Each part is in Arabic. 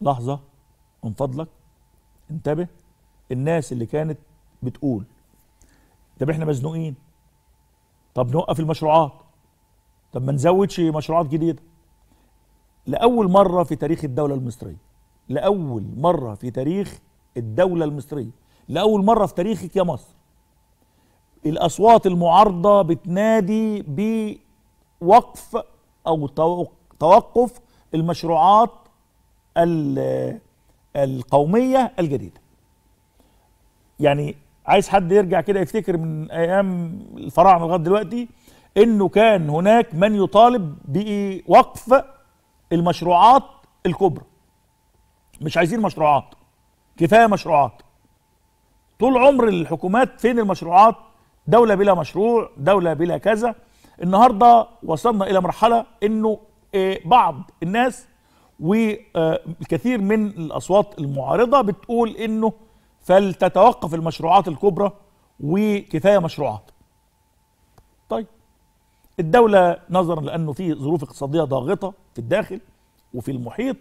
لحظة من فضلك انتبه الناس اللي كانت بتقول. طب إحنا مزنوقين. طب نوقف المشروعات. طب ما نزودش مشروعات جديدة. لأول مرة في تاريخ الدولة المصرية لأول مرة في تاريخ الدولة المصرية لأول مرة في تاريخك يا مصر الأصوات المعارضة بتنادي بوقف أو توقف المشروعات القومية الجديدة. يعني عايز حد يرجع كده يفتكر من أيام الفراعنة لغاية دلوقتي إنه كان هناك من يطالب بوقف المشروعات الكبرى. مش عايزين مشروعات كفاية مشروعات. طول عمر الحكومات فين المشروعات؟ دولة بلا مشروع دولة بلا كذا. النهارده وصلنا إلى مرحلة إنه بعض الناس والكثير من الأصوات المعارضة بتقول إنه فلتتوقف المشروعات الكبرى وكفاية مشروعات. طيب الدولة نظرا لأنه في ظروف اقتصادية ضاغطة في الداخل وفي المحيط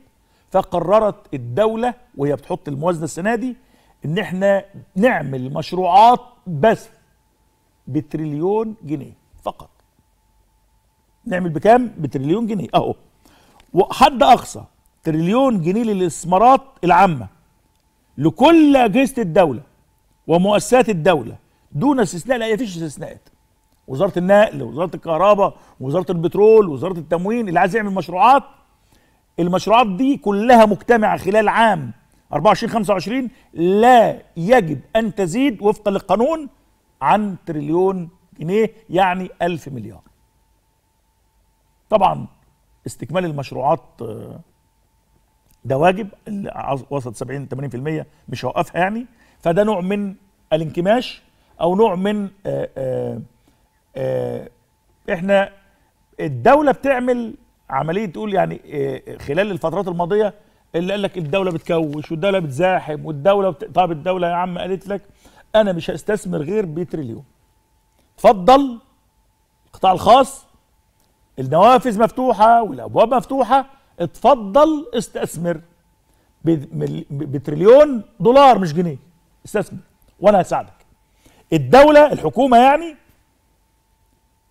فقررت الدولة وهي بتحط الموازنة السنة دي إن إحنا نعمل مشروعات بس بتريليون جنيه فقط. نعمل بكام؟ بتريليون جنيه أهو. وحد أقصى تريليون جنيه للإستثمارات العامة لكل أجهزة الدولة ومؤسسات الدولة دون استثناء لا فيش استثناءات. وزارة النقل وزارة الكهرباء وزارة البترول وزارة التموين اللي عايز يعمل مشروعات. المشروعات دي كلها مجتمعة خلال عام 24 25 لا يجب أن تزيد وفقا للقانون عن تريليون جنيه يعني ألف مليار. طبعا استكمال المشروعات ده واجب وصلت 70 80% مش هوقفها يعني. فده نوع من الانكماش أو نوع من آآ آآ آآ إحنا الدولة بتعمل عملية تقول يعني خلال الفترات الماضية اللي قال لك الدولة بتكوش والدولة بتزاحم والدولة بت... طب الدولة يا عم قالت لك أنا مش هستثمر غير بتريليون. اتفضل القطاع الخاص النوافذ مفتوحة والأبواب مفتوحة اتفضل استثمر. بتريليون دولار مش جنيه. استثمر وأنا هساعدك. الدولة الحكومة يعني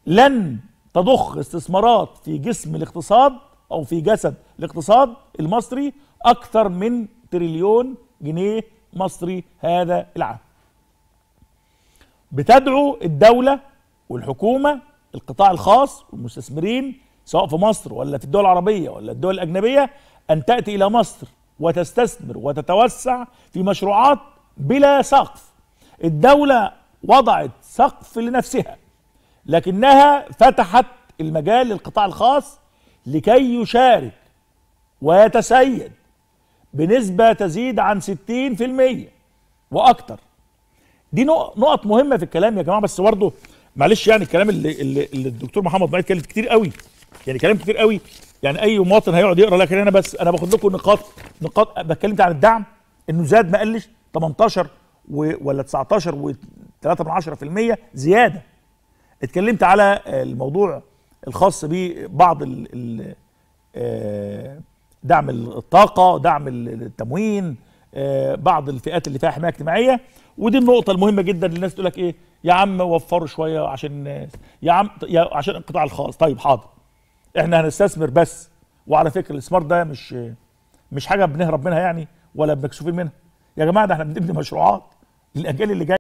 لن تضخ استثمارات في جسم الاقتصاد أو في جسد الاقتصاد المصري أكثر من تريليون جنيه مصري هذا العام. بتدعو الدولة والحكومة القطاع الخاص والمستثمرين سواء في مصر ولا في الدول العربية ولا الدول الأجنبية أن تأتي إلى مصر وتستثمر وتتوسع في مشروعات بلا سقف. الدولة وضعت سقف لنفسها لكنها فتحت المجال للقطاع الخاص لكي يشارك ويتسيد بنسبة تزيد عن 60% وأكثر دي نقط مهمة في الكلام يا جماعة بس برضه معلش يعني الكلام اللي, اللي, الدكتور محمد معيد كلم كتير قوي. يعني كلام كتير قوي. يعني أي مواطن هيقعد يقرأ لكن أنا بس أنا باخد لكم نقاط نقاط بتكلمت عن الدعم. إنه زاد ما قلش 18 و ولا 19 و3 زيادة. اتكلمت على الموضوع الخاص ببعض ال دعم الطاقة دعم التموين بعض الفئات اللي فيها حماية اجتماعية. ودي النقطة المهمة جدا اللي الناس تقول لك إيه يا عم وفروا شوية عشان يا عم يا عشان القطاع الخاص. طيب حاضر. إحنا هنستثمر بس. وعلى فكرة الاستثمار ده مش مش حاجة بنهرب منها يعني ولا مكسوفين منها. يا جماعة ده إحنا بنبني مشروعات للأجيال اللي جاية.